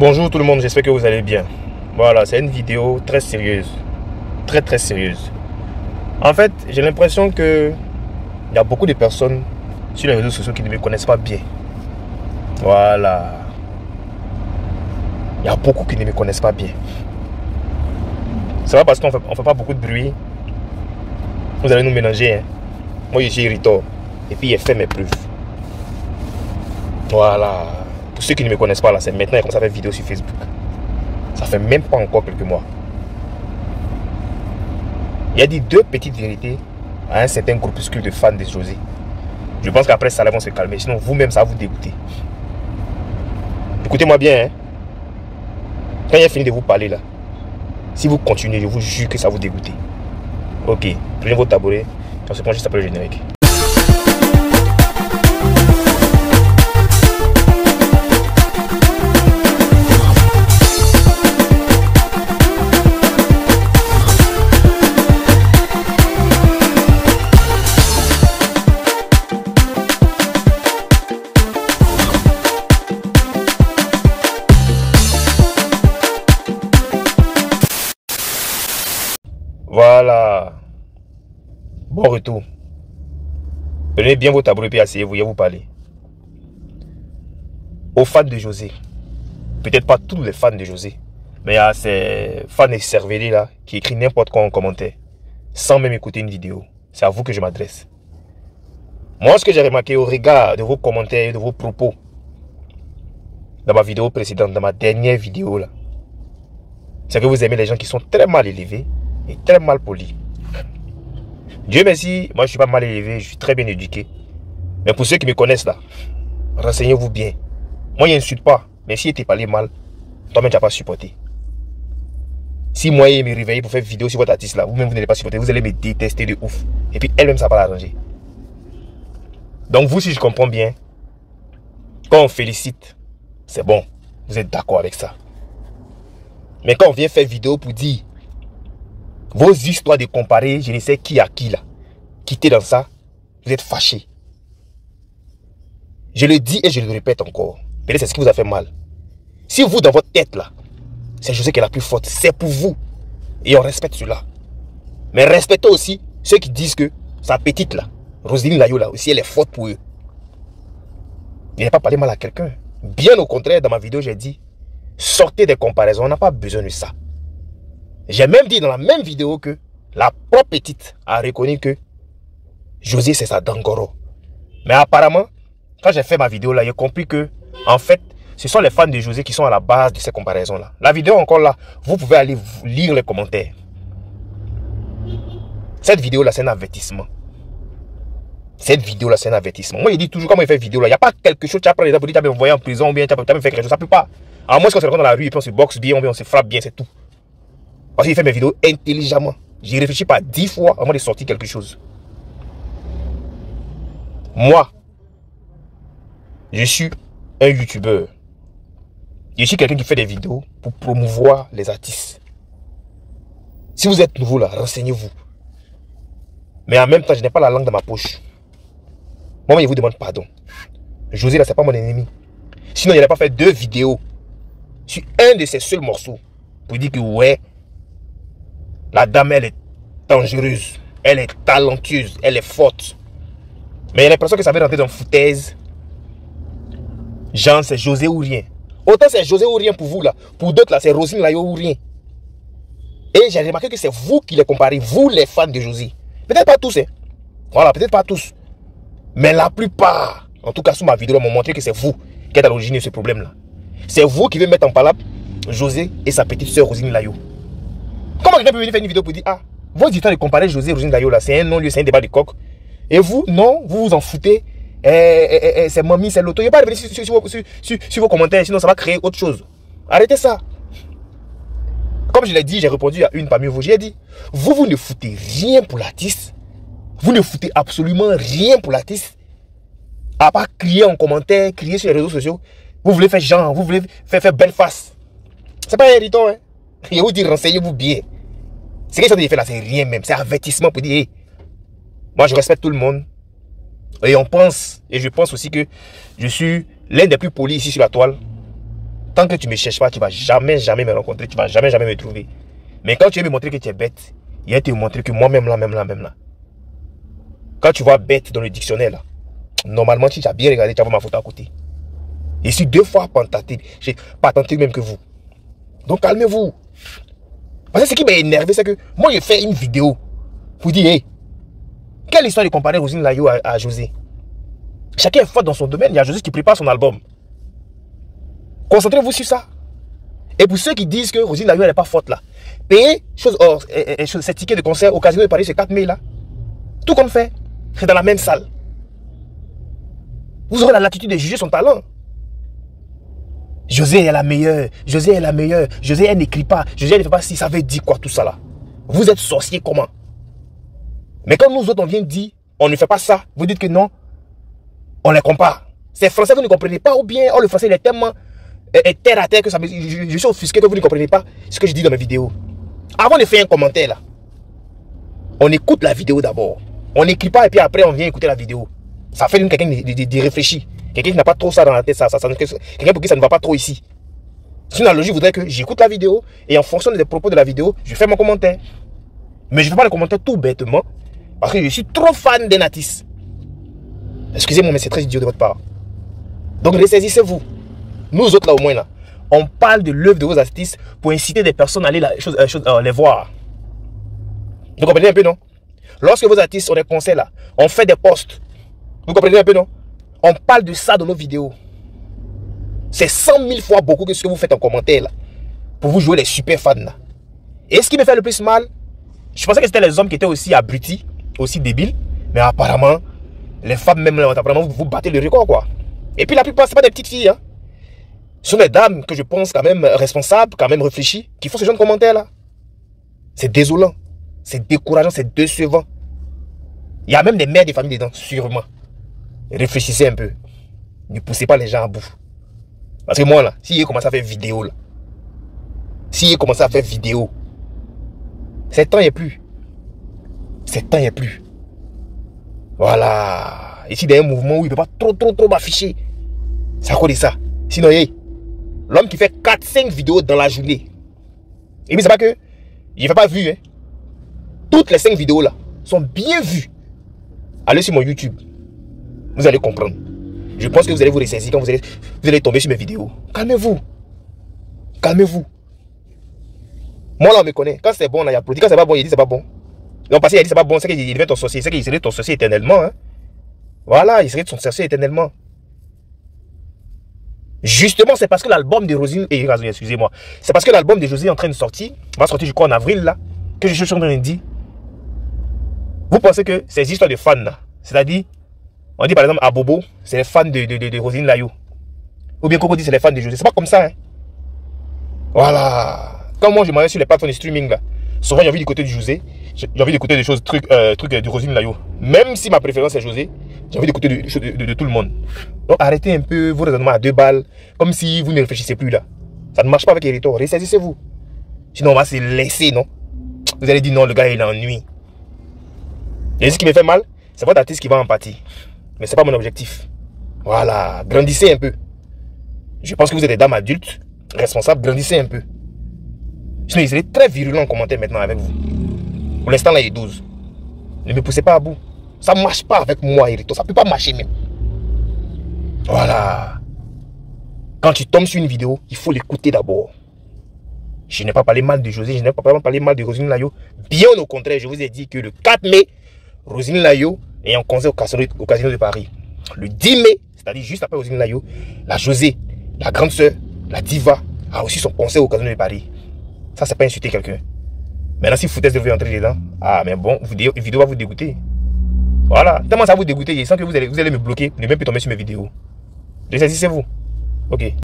Bonjour tout le monde, j'espère que vous allez bien. Voilà, c'est une vidéo très sérieuse. Très très sérieuse. En fait, j'ai l'impression que il y a beaucoup de personnes sur les réseaux sociaux qui ne me connaissent pas bien. Voilà. Il y a beaucoup qui ne me connaissent pas bien. C'est pas parce qu'on ne fait, pas beaucoup de bruit. Vous allez nous mélanger. Hein. Moi, je suis irritant. Et puis, il fait mes preuves. Voilà. Pour ceux qui ne me connaissent pas, là, c'est maintenant qu'on ça fait vidéo sur Facebook. Ça fait même pas encore quelques mois. Il a dit deux petites vérités à un certain groupuscule de fans de José. Je pense qu'après ça, ils vont se calmer. Sinon, vous-même, ça va vous dégoûter. Écoutez-moi bien. Hein. Quand il a fini de vous parler là, si vous continuez, je vous jure que ça va vous dégoûter. Ok, prenez votre tabouret. On se prend juste après le générique. Bon retour. Prenez bien vos et asseyez-vous, je vous parler. Aux fans de José. Peut-être pas tous les fans de José. Mais il y a ces fans écervelés là qui écrivent n'importe quoi en commentaire. Sans même écouter une vidéo. C'est à vous que je m'adresse. Moi, ce que j'ai remarqué au regard de vos commentaires et de vos propos dans ma vidéo précédente, dans ma dernière vidéo là, c'est que vous aimez les gens qui sont très mal élevés très mal poli. Dieu merci, moi je suis pas mal élevé, je suis très bien éduqué. Mais pour ceux qui me connaissent là, renseignez-vous bien. Moi, je n'insulte pas. Mais si tu parlé mal, toi-même, tu n'as pas supporté. Si moi, je me réveille pour faire vidéo sur votre artiste là, vous-même, vous n'allez pas supporter, vous allez me détester de ouf. Et puis, elle-même, ça va l'arranger. Donc, vous, si je comprends bien, quand on félicite, c'est bon. Vous êtes d'accord avec ça. Mais quand on vient faire vidéo pour dire vos histoires de comparer, je ne sais qui à qui là, quittez dans ça, vous êtes fâchés. Je le dis et je le répète encore. C'est ce qui vous a fait mal. Si vous, dans votre tête là, c'est José qui est la plus forte, c'est pour vous. Et on respecte cela. Mais respectez aussi ceux qui disent que sa petite là, Roselyne Layo là, aussi elle est forte pour eux. Il n'a pas parlé mal à quelqu'un. Bien au contraire, dans ma vidéo, j'ai dit, sortez des comparaisons, on n'a pas besoin de ça. J'ai même dit dans la même vidéo que la propre petite a reconnu que José c'est sa dangoro. Mais apparemment, quand j'ai fait ma vidéo là, j'ai compris que en fait, ce sont les fans de José qui sont à la base de ces comparaisons là. La vidéo encore là, vous pouvez aller lire les commentaires. Cette vidéo là, c'est un avertissement. Cette vidéo là, c'est un avertissement. Moi, je dis toujours, quand je fais vidéo là, il n'y a pas quelque chose, tu as pris tu as envoyé en prison ou bien tu as, fait quelque chose, ça peut pas. À moins qu'on se rencontre dans la rue et puis on se boxe bien, on se frappe bien, c'est tout. Parce qu'il fait mes vidéos intelligemment. J'y réfléchis pas dix fois avant de sortir quelque chose. Moi, je suis un youtubeur. Je suis quelqu'un qui fait des vidéos pour promouvoir les artistes. Si vous êtes nouveau là, renseignez-vous. Mais en même temps, je n'ai pas la langue dans ma poche. Moi, je vous demande pardon. José là, c'est pas mon ennemi. Sinon, il n'aurait pas fait deux vidéos sur un de ses seuls morceaux pour dire que ouais, la dame, elle est dangereuse. Elle est talentueuse. Elle est forte. Mais il y a l'impression que ça va rentrer dans foutaise. Jean, c'est José ou rien. Autant c'est José ou rien pour vous là. Pour d'autres là, c'est Rosine Layo ou rien. Et j'ai remarqué que c'est vous qui les comparez. Vous les fans de José. Peut-être pas tous. Hein. Voilà, peut-être pas tous. Mais la plupart, en tout cas sur ma vidéo, m'ont montré que c'est vous qui êtes à l'origine de ce problème-là. C'est vous qui veut mettre en palabre José et sa petite soeur Rosine Layo. Comment quelqu'un peut venir faire une vidéo pour dire Ah, vos histoires de comparer José Rosine Dayo là, c'est un non-lieu, c'est un débat de coq. Et vous, non, vous vous en foutez. Eh, eh, eh, c'est mamie, c'est l'auto. Il n'y a pas de venir sur, vos commentaires, sinon ça va créer autre chose. Arrêtez ça. Comme je l'ai dit, j'ai répondu à une parmi vous. J'ai dit Vous, vous ne foutez rien pour l'artiste. Vous ne foutez absolument rien pour l'artiste. À part crier en commentaire, crier sur les réseaux sociaux. Vous voulez faire genre, vous voulez faire, faire belle face. C'est pas irritant, hein. Je vous dis, renseignez-vous bien. Ce qu'ils ont fait là, c'est rien même. C'est avertissement pour dire, moi je respecte tout le monde. Et on pense, et je pense aussi que je suis l'un des plus polis ici sur la toile. Tant que tu ne me cherches pas, tu ne vas jamais, jamais me rencontrer. Tu ne vas jamais, jamais me trouver. Mais quand tu veux me montrer que tu es bête, il va te montrer que moi-même là, même là, même là. Quand tu vois bête dans le dictionnaire là, normalement, si tu as bien regardé, tu as ma photo à côté. Et si deux fois tenté, j'ai pas tenté même que vous. Donc calmez-vous. Parce que ce qui m'a énervé, c'est que moi j'ai fait une vidéo pour dire, hey, quelle histoire de comparer Rosine Layo à, José? Chacun est fort dans son domaine. Il y a José qui prépare son album. Concentrez-vous sur ça. Et pour ceux qui disent que Rosine Layo n'est pas forte là, payez chose, or, et, ces tickets de concert Casino de Paris, c'est 4 mai là. Tout comme fait. C'est dans la même salle. Vous aurez la latitude de juger son talent. José est la meilleure. José est la meilleure. José, elle n'écrit pas. José, elle ne fait pas si ça veut dire quoi tout ça là. Vous êtes sorcier comment? Mais quand nous autres, on vient dire, on ne fait pas ça, vous dites que non, on les compare. C'est français vous ne comprenez pas ou bien, oh, le français il est tellement terre à terre que ça me, je, suis offusqué que vous ne comprenez pas ce que je dis dans mes vidéos. Avant de faire un commentaire là, on écoute la vidéo d'abord. On n'écrit pas et puis après on vient écouter la vidéo. Ça fait quelqu'un de réfléchir. Quelqu'un qui n'a pas trop ça dans la tête, ça, ça, quelqu'un pour qui ça ne va pas trop ici. Sinon, la logique voudrait que j'écoute la vidéo et en fonction des propos de la vidéo, je fais mon commentaire. Mais je ne fais pas le commentaire tout bêtement parce que je suis trop fan des natis. Excusez-moi, mais c'est très idiot de votre part. Donc, ressaisissez-vous. Nous autres, là, au moins, là, on parle de l'œuvre de vos artistes pour inciter des personnes à aller la, chose, euh, euh, les voir. Vous comprenez un peu, non? Lorsque vos artistes ont des concerts, là, on fait des posts. Vous comprenez un peu, non? On parle de ça dans nos vidéos. C'est 100 000 fois beaucoup que ce que vous faites en commentaire là. Pour vous jouer les super fans. Et ce qui me fait le plus mal, je pensais que c'était les hommes qui étaient aussi abrutis, aussi débiles. Mais apparemment, les femmes même, apparemment, vous, battez le record quoi. Et puis la plupart, ce pas des petites filles. Hein. Ce sont des dames que je pense quand même responsables, quand même réfléchies, qui font ce genre de commentaires là. C'est désolant. C'est décourageant, c'est décevant. Il y a même des mères de famille dedans, sûrement réfléchissez un peu. Ne poussez pas les gens à bout. Parce que moi, là, si il commence à faire vidéo, là, si il commence à faire vidéo, c'est temps est plus. C'est temps est plus. Voilà. Ici, il y a un mouvement où il ne peut pas trop, trop, trop m'afficher. C'est à cause de ça. Sinon, l'homme qui fait 4-5 vidéos dans la journée. Et puis, c'est pas que il ne fait pas vu. Hein. Toutes les 5 vidéos là sont bien vues. Allez sur mon YouTube. Vous allez comprendre. Je pense que vous allez vous ressaisir quand vous allez, vous allez tomber sur mes vidéos. Calmez-vous. Calmez-vous. Moi, là, on me connaît. Quand c'est bon, là, il applaudit. Quand c'est pas bon, il dit c'est pas bon. Non, parce qu'il dit c'est pas bon, c'est qu'il devient ton sorcier. C'est qu'il serait ton sorcier éternellement. Hein. Voilà, il serait ton sorcier éternellement. Justement, c'est parce que l'album de Rosine, et excusez-moi, c'est parce que l'album de José est en train de sortir, va sortir, je crois, en avril, là, que je suis en train de dire. Vous pensez que ces histoires de fans, là, c'est-à-dire, on dit par exemple à Bobo, c'est les fans de, de, de, Rosine Layou. Ou bien Coco dit c'est les fans de José. C'est pas comme ça. Hein. Voilà. Quand moi je m'arrête sur les plateformes de streaming là, souvent j'ai envie d'écouter du José. J'ai envie d'écouter des choses, trucs, euh, trucs de Rosine Layou. Même si ma préférence est José, j'ai envie d'écouter de, de, tout le monde. Donc arrêtez un peu vos raisonnements à deux balles, comme si vous ne réfléchissez plus là. Ça ne marche pas avec Hérito. Ressaisissez-vous. Sinon on va se laisser, non? Vous allez dire non, le gars il ennuie. Et ce qui me fait mal, c'est votre artiste qui va en pâtir. Mais ce n'est pas mon objectif. Voilà, grandissez un peu. Je pense que vous êtes des dames adultes, responsables, grandissez un peu. Sinon, il serait très virulent en commentaire maintenant avec vous. Pour l'instant, là, il est 12. Ne me poussez pas à bout. Ça ne marche pas avec moi, Erito. Ça ne peut pas marcher même. Voilà. Quand tu tombes sur une vidéo, il faut l'écouter d'abord. Je n'ai pas parlé mal de José, je n'ai pas parlé mal de Rosine Layo. Bien au contraire, je vous ai dit que le 4 mai, Rosine Layo et en concert au casino, de Paris. Le 10 mai, c'est-à-dire juste après Rosine Layo, la José, la grande sœur, la diva, a aussi son concert au casino de Paris. Ça, c'est pas insulter quelqu'un. Maintenant, si foutez de vous entrer dedans, ah, mais bon, vidéo, vidéo va vous dégoûter. Voilà. Tellement ça va vous dégoûter, je sens que vous allez, vous allez me bloquer, ne même plus tomber sur mes vidéos. Ressaisissez-vous. Ok.